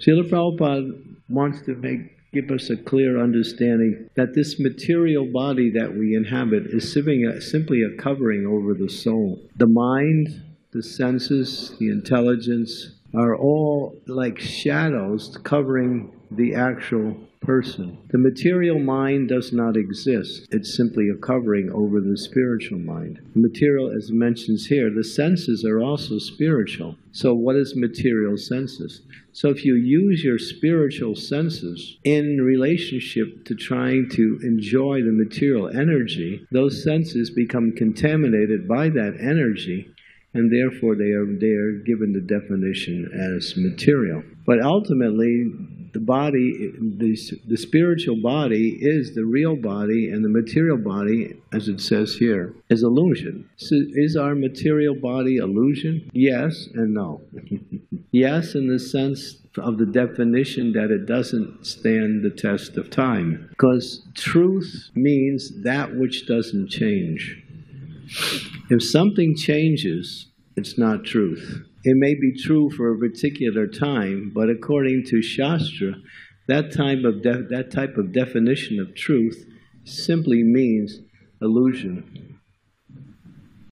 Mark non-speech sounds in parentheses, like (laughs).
Srila Prabhupada wants to make give us a clear understanding that this material body that we inhabit is simply a, simply a covering over the soul. The mind, the senses, the intelligence are all like shadows covering the actual person. The material mind does not exist. It's simply a covering over the spiritual mind. Material, as mentions here, the senses are also spiritual. So, what is material senses? So, if you use your spiritual senses in relationship to trying to enjoy the material energy, those senses become contaminated by that energy and therefore they are they are given the definition as material. But ultimately, the body, the, the spiritual body is the real body, and the material body, as it says here, is illusion. So is our material body illusion? Yes and no. (laughs) yes, in the sense of the definition that it doesn't stand the test of time. Because truth means that which doesn't change. If something changes, it's not truth. It may be true for a particular time, but according to Shastra, that type of that type of definition of truth simply means illusion.